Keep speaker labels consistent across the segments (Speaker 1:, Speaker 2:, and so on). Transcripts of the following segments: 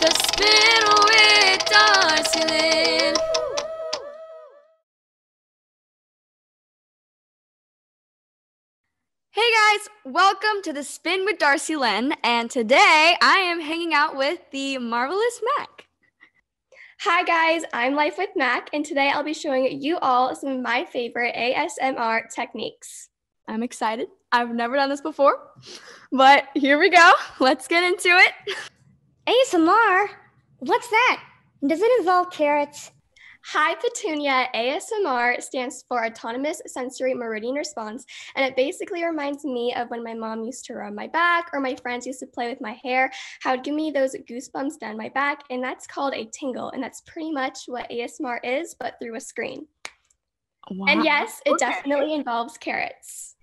Speaker 1: The Spin with Darci Lynne. Hey guys, welcome to the Spin with Darci Lynne, and today I am hanging out with the marvelous MaK.
Speaker 2: Hi guys, I'm Life with MaK, and today I'll be showing you all some of my favorite ASMR techniques.
Speaker 1: I'm excited. I've never done this before, but here we go. Let's get into it.
Speaker 3: ASMR? What's that? Does it involve carrots?
Speaker 2: Hi Petunia, ASMR stands for Autonomous Sensory Meridian Response, and it basically reminds me of when my mom used to rub my back or my friends used to play with my hair, how it give me those goosebumps down my back, and that's called a tingle, and that's pretty much what ASMR is, but through a screen.
Speaker 1: Wow.
Speaker 2: And yes, it
Speaker 1: Okay.
Speaker 2: definitely involves carrots.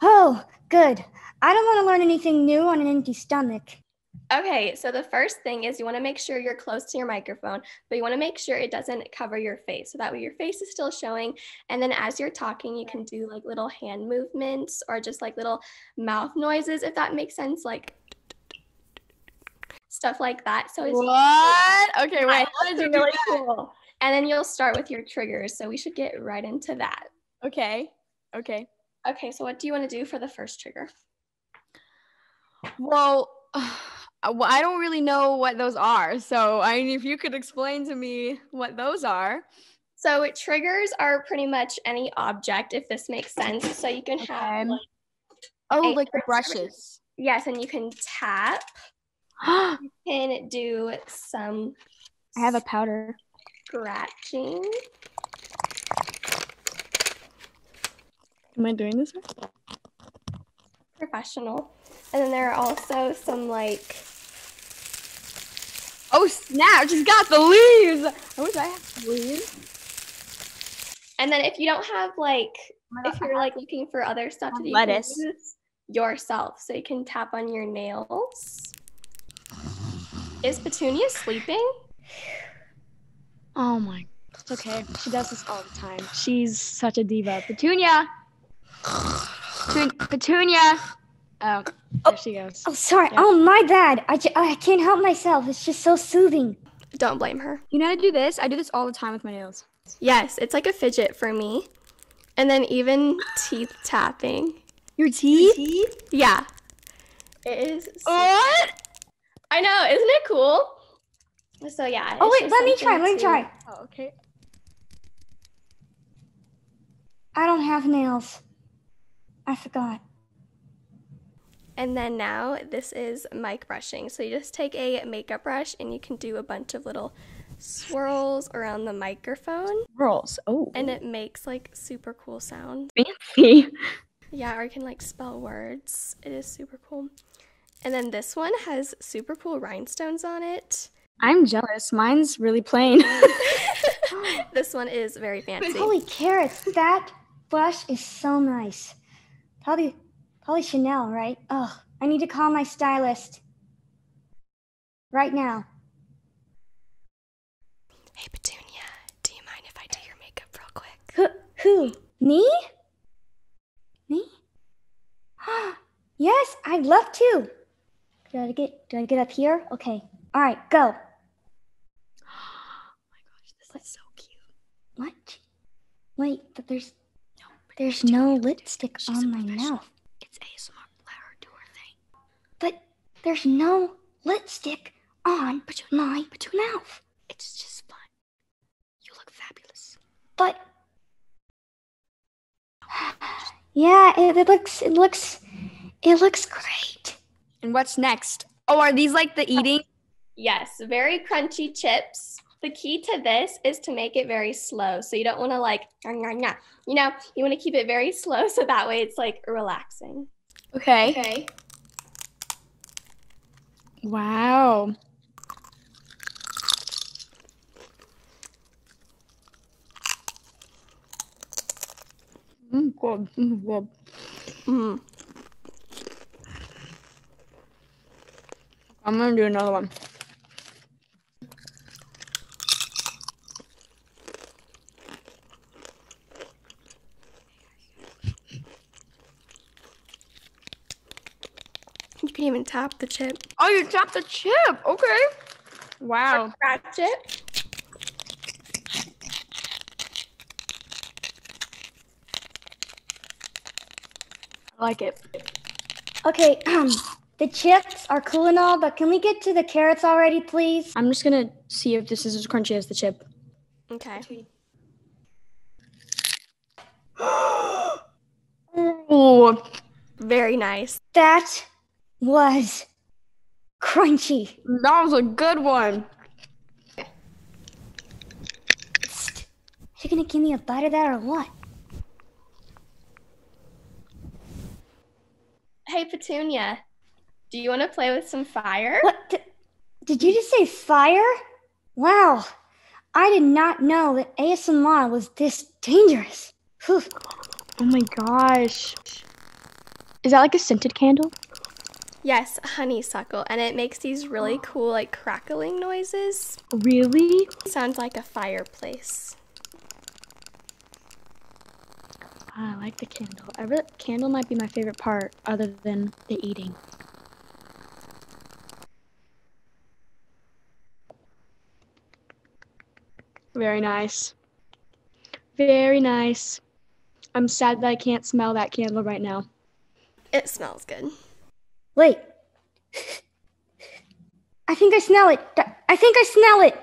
Speaker 3: Oh, good. I don't want to learn anything new on an empty stomach.
Speaker 2: Okay, so the first thing is you want to make sure you're close to your microphone, but you want to make sure it doesn't cover your face. So that way your face is still showing. And then as you're talking, you can do like little hand movements or just like little mouth noises, if that makes sense, like stuff like that. So it's
Speaker 1: What? Okay, wait.
Speaker 2: Yeah,
Speaker 1: How did
Speaker 2: it's
Speaker 1: you do
Speaker 2: really cool. And then you'll start with your triggers. So we should get right into that.
Speaker 1: Okay. Okay.
Speaker 2: Okay, so what do you want to do for the first trigger?
Speaker 1: Well, Uh, I don't really know what those are. So, I mean, if you could explain to me what those are.
Speaker 2: So it triggers are pretty much any object, if this makes sense. So you can have like,
Speaker 1: Oh, like the brushes.
Speaker 2: yes, and you can tap.
Speaker 1: I
Speaker 2: can do some I
Speaker 1: have a powder.
Speaker 2: scratching.
Speaker 1: Am I doing this right?
Speaker 2: Professional. And then there are also some like
Speaker 1: Oh, snap. She's got the leaves. I wish I had leaves.
Speaker 2: and then if you don't have like if you're like looking for other stuff to do, you can
Speaker 1: Lettuce.
Speaker 2: use yourself. So you can tap on your nails. Is Petunia sleeping?
Speaker 1: Oh my. It's okay. She does this all the time. She's such a diva. Petunia. Petunia. Oh, oh, there she goes.
Speaker 3: Oh, sorry.
Speaker 1: Yeah.
Speaker 3: Oh, my bad. I, ju- I can't help myself. It's just so soothing.
Speaker 2: Don't blame her.
Speaker 1: You know how to do this? I do this all the time with my nails.
Speaker 2: Yes, it's like a fidget for me. And then even teeth tapping.
Speaker 1: Your teeth? Teeth.
Speaker 2: Yeah. It is so
Speaker 1: What?
Speaker 2: I know, isn't it cool? So yeah.
Speaker 3: Oh, wait. Let me try. Let me
Speaker 2: to-
Speaker 3: try.
Speaker 1: Oh, okay.
Speaker 3: I don't have nails. I forgot.
Speaker 2: And then now this is mic brushing. So you just take a makeup brush and you can do a bunch of little swirls around the microphone
Speaker 1: Swirls. Oh.
Speaker 2: and it makes like super cool sounds.
Speaker 1: fancy.
Speaker 2: Yeah, or you can like spell words. It is super cool. And then this one has super cool rhinestones on it.
Speaker 1: I'm jealous. Mine's really plain.
Speaker 2: this one is very fancy.
Speaker 3: Holy carrots. That brush is so nice. Probably, probably Chanel, right? Oh, I need to call my stylist. Right now.
Speaker 2: Hey Petunia, do you mind if I do your makeup real quick?
Speaker 3: Who? Who? Me? Me? yes, I'd love to. Do I get? Do I get up here? Okay. All right, go.
Speaker 1: oh my gosh, this is so cute.
Speaker 3: What? Wait, but there's no, there's no lipstick on my mouth.
Speaker 1: It's ASMR. Let her do her thing.
Speaker 3: But there's no lipstick on but your my but your mouth.
Speaker 1: It's just fun. You look fabulous.
Speaker 3: But yeah, it, it looks it looks it looks great.
Speaker 1: And what's next? Oh, are these like the eating?
Speaker 2: Yes, very crunchy chips. The key to this is to make it very slow. So you don't want to like, you know, you want to keep it very slow so that way it's like relaxing.
Speaker 1: Okay.
Speaker 2: Okay.
Speaker 1: Wow. Mm, good. Mm, good.
Speaker 2: Mm.
Speaker 1: I'm gonna do another one.
Speaker 2: You can even tap the chip.
Speaker 1: Oh, you tapped the chip. Okay. Wow.
Speaker 2: Scratch it.
Speaker 1: I like it.
Speaker 3: Okay, um, the chips are cool and all, but can we get to the carrots already, please?
Speaker 1: I'm just gonna see if this is as crunchy as the chip.
Speaker 2: Okay.
Speaker 1: Ooh.
Speaker 2: Very nice.
Speaker 3: That was crunchy.
Speaker 1: That was a good one.
Speaker 3: You gonna give me a bite of that or what?
Speaker 2: Hey, Petunia. Do you want to play with some fire?
Speaker 3: What? d- Did you just say fire? Wow, I did not know that ASMR was this dangerous. Whew.
Speaker 1: Oh my gosh. Is that like a scented candle?
Speaker 2: Yes, honeysuckle, and it makes these really oh. cool, like crackling noises.
Speaker 1: Really?
Speaker 2: Sounds like a fireplace.
Speaker 1: Ah, I like the candle. I re- candle might be my favorite part, other than the eating. Very nice. Very nice. I'm sad that I can't smell that candle right now.
Speaker 2: It smells good.
Speaker 3: Wait. I think I smell it. I think I smell it.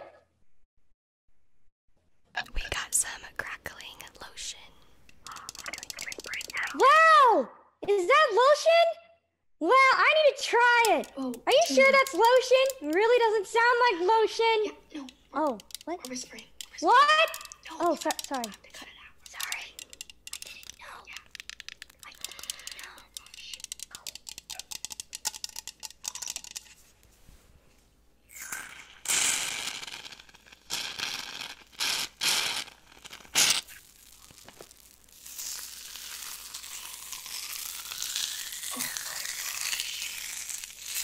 Speaker 2: We got some crackling lotion.
Speaker 3: Wow! Is that lotion? Wow, I need to try it.
Speaker 2: Oh,
Speaker 3: Are you sure that's lotion? It really doesn't sound like lotion.
Speaker 2: no,
Speaker 3: Oh, what?
Speaker 2: we're whispering.
Speaker 3: What? Oh, so- sorry.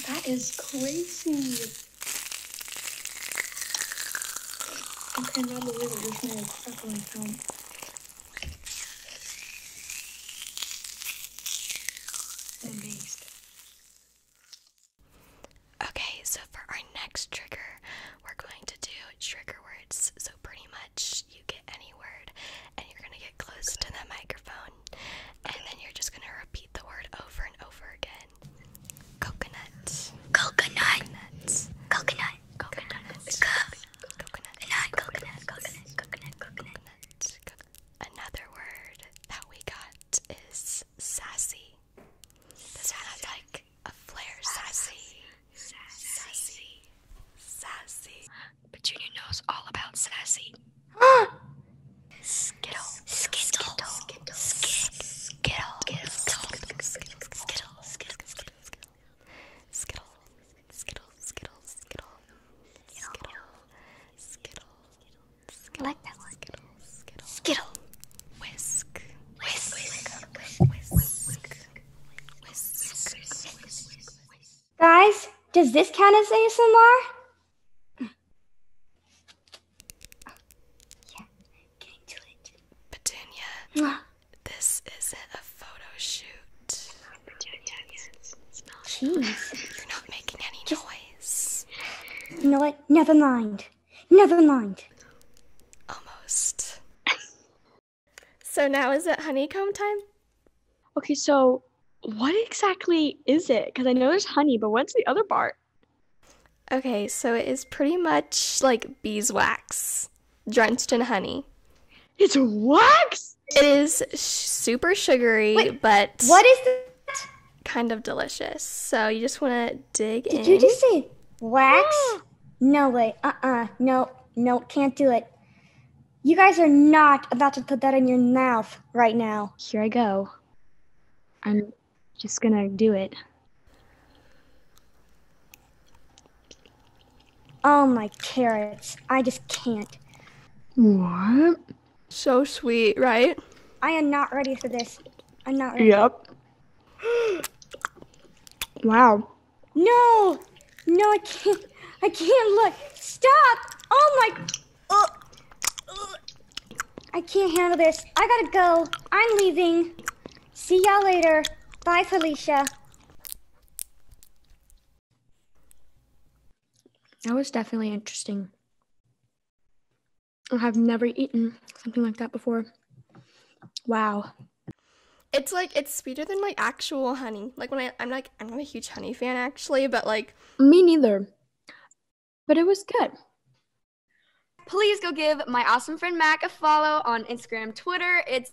Speaker 4: That is crazy. Okay, now believe it just made a crackling sound.
Speaker 3: Does this count as ASMR? Yeah, getting to it.
Speaker 2: Petunia, this isn't a photo shoot.
Speaker 3: Jeez.
Speaker 2: You're not making any noise.
Speaker 3: You know what? Never mind. Never mind.
Speaker 2: Almost. So now is it honeycomb time?
Speaker 1: Okay, so what exactly is it? Because I know there's honey, but what's the other part?
Speaker 2: Okay, so it is pretty much like beeswax drenched in honey.
Speaker 1: It's wax?
Speaker 2: It is sh- super sugary,
Speaker 3: Wait,
Speaker 2: but
Speaker 3: What is that?
Speaker 2: kind of delicious. So you just want to dig in.
Speaker 3: Did you just say wax? no way. Uh-uh. No, no, can't do it. You guys are not about to put that in your mouth right now.
Speaker 1: Here I go. I'm just gonna do it.
Speaker 3: Oh my carrots. I just can't.
Speaker 1: What?
Speaker 2: So sweet, right?
Speaker 3: I am not ready for this. I'm not ready.
Speaker 1: Yep. wow.
Speaker 3: No, no, I can't. I can't look. Stop! Oh my. Ugh. Ugh. I can't handle this. I gotta go. I'm leaving. See y'all later. Bye, Felicia.
Speaker 1: That was definitely interesting. I have never eaten something like that before. Wow.
Speaker 2: It's like it's sweeter than like actual honey. Like when I I'm like I'm not a huge honey fan actually, but like
Speaker 1: Me neither. But it was good. Please go give my awesome friend MaK a follow on Instagram, Twitter. It's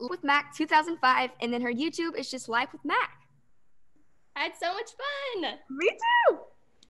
Speaker 1: with MaK 2005, and then her YouTube is just Life with MaK.
Speaker 2: I had so much fun.
Speaker 1: Me too.